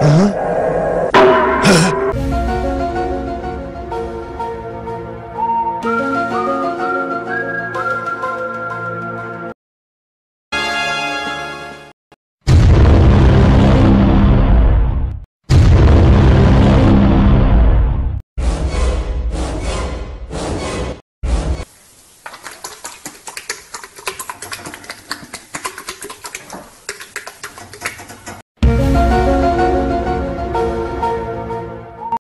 Hả?